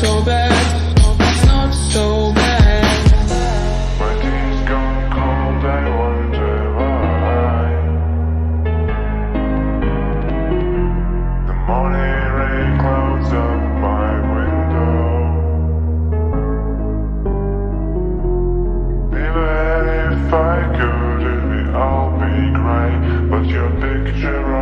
so bad. It's not so bad. My gone cold. I wonder why. The morning rain clouds up my window. Even if I could, it all be great. But your picture.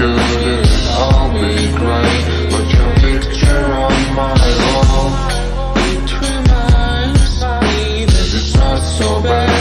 it be great. But your picture on my wall. So bad.